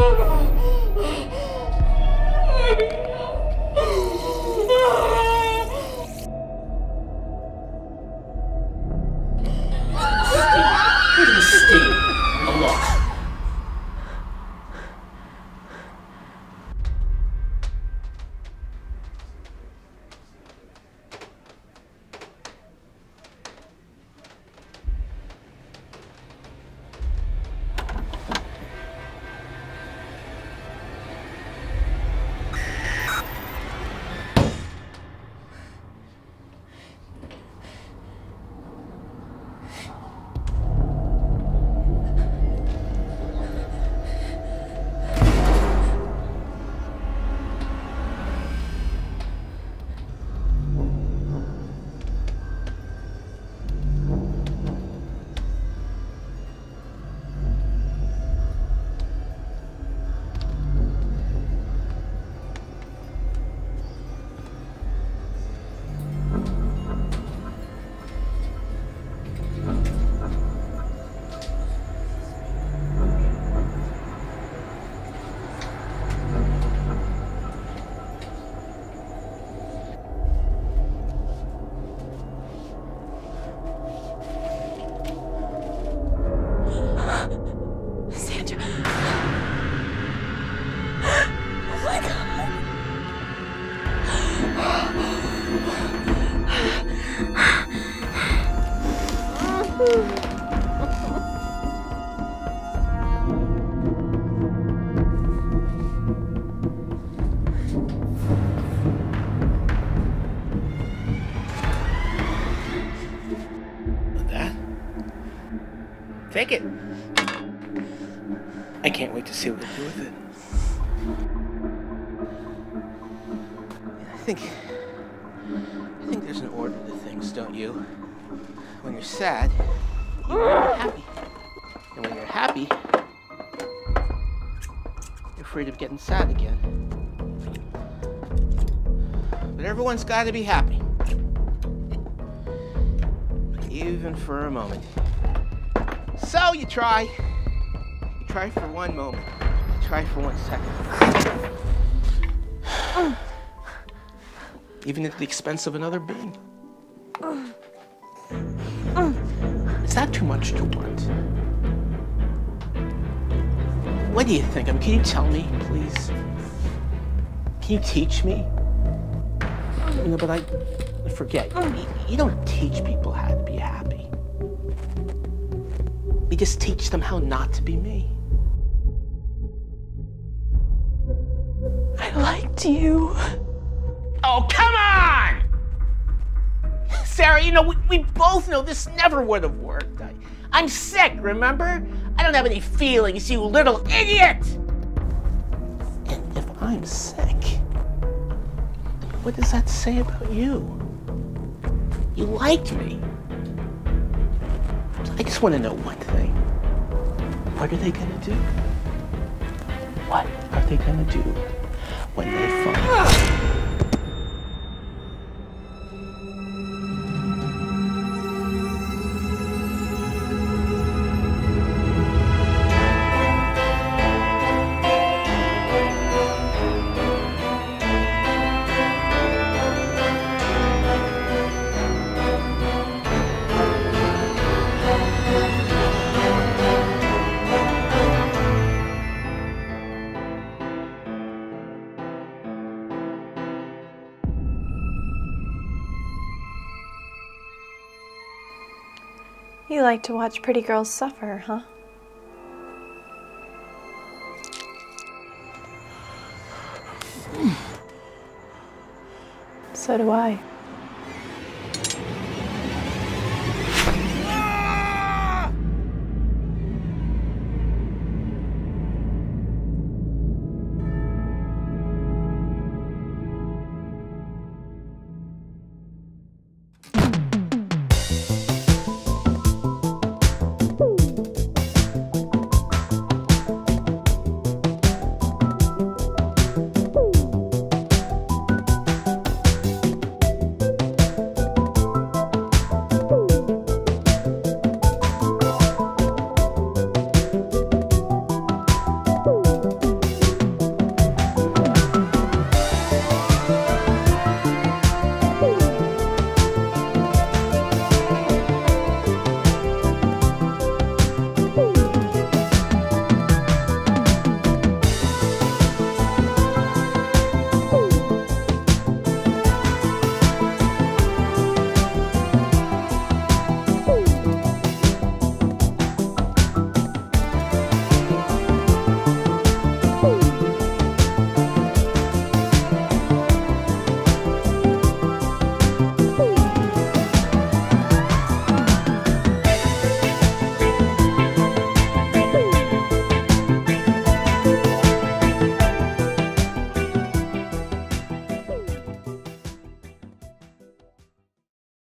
Oh, Take it. I can't wait to see what you do with it. I think. I think there's an order to things, don't you? When you're sad, you're happy. And when you're happy, you're afraid of getting sad again. But everyone's got to be happy. Even for a moment. So you try. You try for one moment. You try for one second. Even at the expense of another being. Is that too much to want? What do you think? I mean, can you tell me, please? Can you teach me? You know, but I forget. You, you don't teach people how to be happy. Just teach them how not to be me. I liked you. Oh, come on! Sarah, you know, we, we both know this never would have worked. I, I'm sick, remember? I don't have any feelings, you little idiot! And if I'm sick, what does that say about you? You liked me. I just want to know one thing. What are they gonna do? What are they gonna do when they find You like to watch pretty girls suffer, huh? So do I.